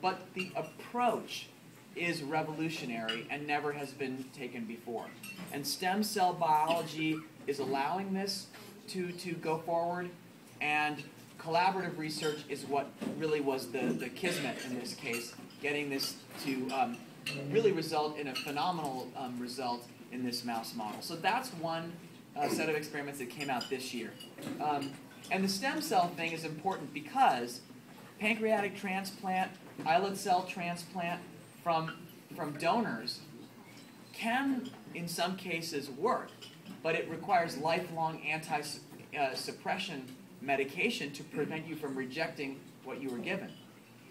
but the approach is revolutionary and never has been taken before. And stem cell biology is allowing this to, to go forward, and collaborative research is what really was the, the kismet in this case, getting this to um, really result in a phenomenal um, result in this mouse model. So that's one uh, set of experiments that came out this year. Um, and the stem cell thing is important because pancreatic transplant, islet cell transplant from, from donors can, in some cases, work, but it requires lifelong anti-suppression medication to prevent you from rejecting what you were given.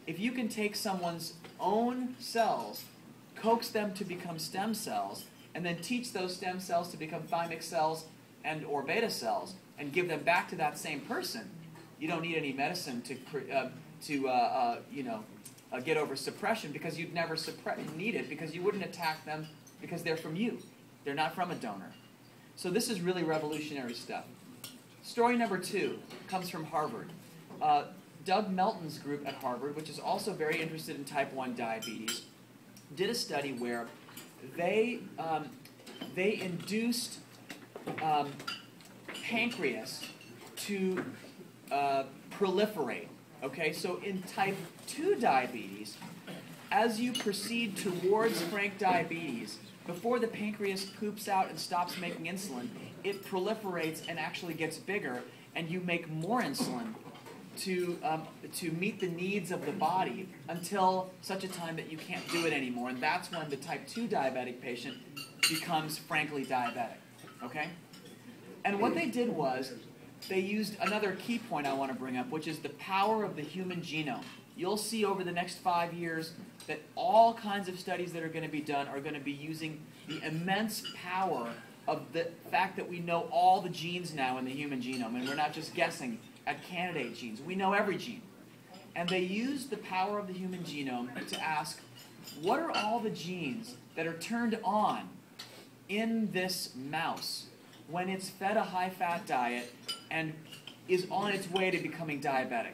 If you can take someone's own cells, coax them to become stem cells, and then teach those stem cells to become thymic cells and or beta cells, and give them back to that same person, you don't need any medicine to uh, to uh, uh, you know uh, get over suppression because you'd never need it because you wouldn't attack them because they're from you, they're not from a donor. So this is really revolutionary stuff. Story number two comes from Harvard. Uh, Doug Melton's group at Harvard, which is also very interested in type 1 diabetes, did a study where they, um, they induced um, pancreas to uh, proliferate. Okay, so in type 2 diabetes, as you proceed towards frank diabetes, before the pancreas poops out and stops making insulin, it proliferates and actually gets bigger, and you make more insulin to, um, to meet the needs of the body until such a time that you can't do it anymore. And that's when the type 2 diabetic patient becomes frankly diabetic. Okay? And what they did was they used another key point I want to bring up, which is the power of the human genome. You'll see over the next five years that all kinds of studies that are going to be done are going to be using the immense power of the fact that we know all the genes now in the human genome, and we're not just guessing at candidate genes. We know every gene. And they used the power of the human genome to ask, what are all the genes that are turned on in this mouse when it's fed a high-fat diet and is on its way to becoming diabetic?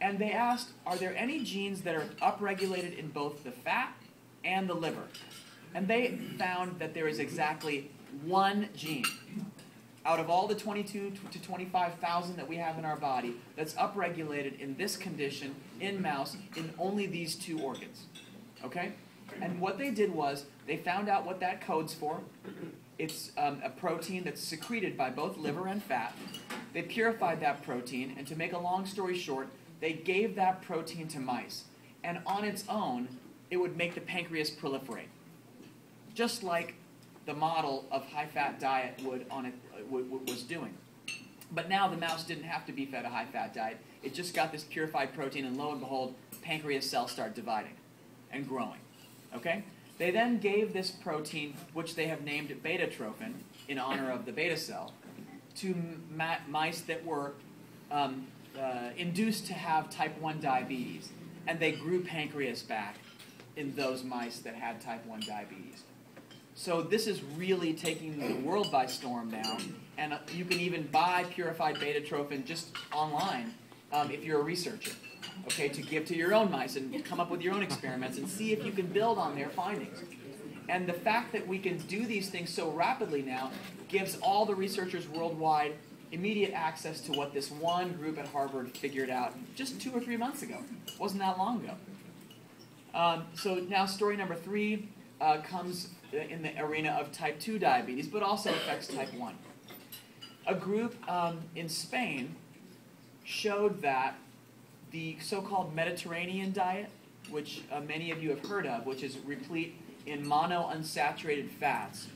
And they asked, are there any genes that are upregulated in both the fat and the liver? And they found that there is exactly one gene out of all the 22 to 25,000 that we have in our body that's upregulated in this condition in mouse in only these two organs. Okay? And what they did was they found out what that codes for. It's um, a protein that's secreted by both liver and fat. They purified that protein, and to make a long story short, they gave that protein to mice. And on its own, it would make the pancreas proliferate. Just like the model of high-fat diet would on it was doing. But now the mouse didn't have to be fed a high-fat diet. It just got this purified protein, and lo and behold, pancreas cells start dividing and growing. Okay? They then gave this protein, which they have named beta-trophin, in honor of the beta cell, to mice that were um, uh, induced to have type 1 diabetes. And they grew pancreas back in those mice that had type 1 diabetes. So this is really taking the world by storm now. And uh, you can even buy purified beta-trophin just online um, if you're a researcher, okay, to give to your own mice and come up with your own experiments and see if you can build on their findings. And the fact that we can do these things so rapidly now gives all the researchers worldwide immediate access to what this one group at Harvard figured out just two or three months ago. It wasn't that long ago. Um, so now story number three uh, comes in the arena of type 2 diabetes, but also affects type 1. A group um, in Spain showed that the so-called Mediterranean diet, which uh, many of you have heard of, which is replete in monounsaturated fats,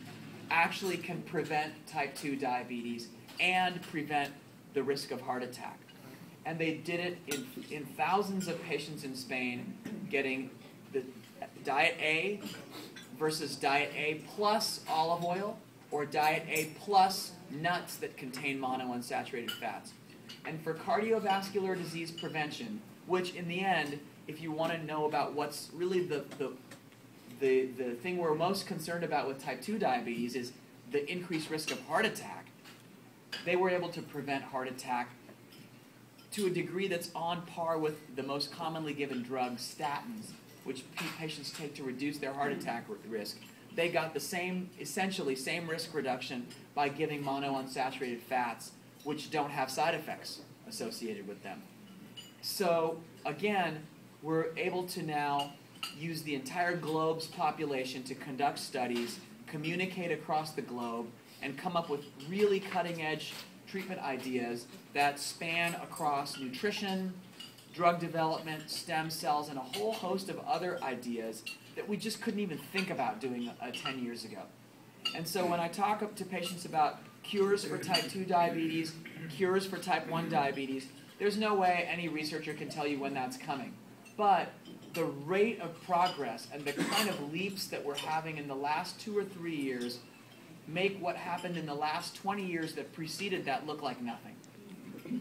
actually can prevent type 2 diabetes and prevent the risk of heart attack. And they did it in, in thousands of patients in Spain getting the diet A versus diet A plus olive oil or diet A plus nuts that contain monounsaturated fats. And for cardiovascular disease prevention, which in the end, if you want to know about what's really the, the, the, the thing we're most concerned about with type 2 diabetes is the increased risk of heart attack, they were able to prevent heart attack to a degree that's on par with the most commonly given drug, statins, which patients take to reduce their heart mm-hmm. attack r- risk. They got the same, essentially, same risk reduction by giving monounsaturated fats, which don't have side effects associated with them. So, again, we're able to now use the entire globe's population to conduct studies, communicate across the globe, and come up with really cutting edge treatment ideas that span across nutrition, drug development, stem cells, and a whole host of other ideas that we just couldn't even think about doing uh, 10 years ago. And so when I talk up to patients about cures for type 2 diabetes, cures for type 1 diabetes, there's no way any researcher can tell you when that's coming. But the rate of progress and the kind of leaps that we're having in the last two or three years make what happened in the last 20 years that preceded that look like nothing.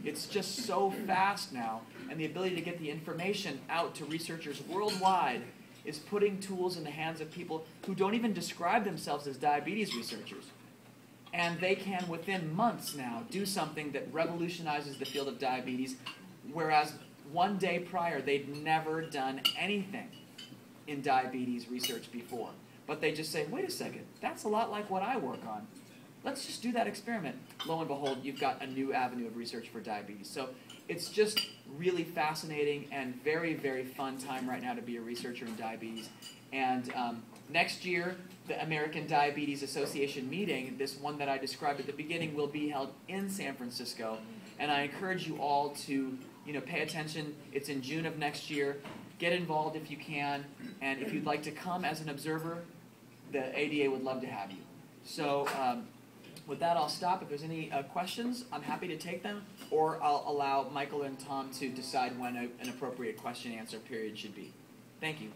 It's just so fast now, and the ability to get the information out to researchers worldwide is putting tools in the hands of people who don't even describe themselves as diabetes researchers. And they can, within months now, do something that revolutionizes the field of diabetes, whereas one day prior, they'd never done anything in diabetes research before. But they just say, wait a second, that's a lot like what I work on. Let's just do that experiment. Lo and behold, you've got a new avenue of research for diabetes. So it's just really fascinating and very, very fun time right now to be a researcher in diabetes. And um, next year, the American Diabetes Association meeting, this one that I described at the beginning, will be held in San Francisco. And I encourage you all to, you know, pay attention. It's in June of next year. Get involved if you can. And if you'd like to come as an observer, the ADA would love to have you. So um, with that, I'll stop. If there's any uh, questions, I'm happy to take them, or I'll allow Michael and Tom to decide when a, an appropriate question answer period should be. Thank you.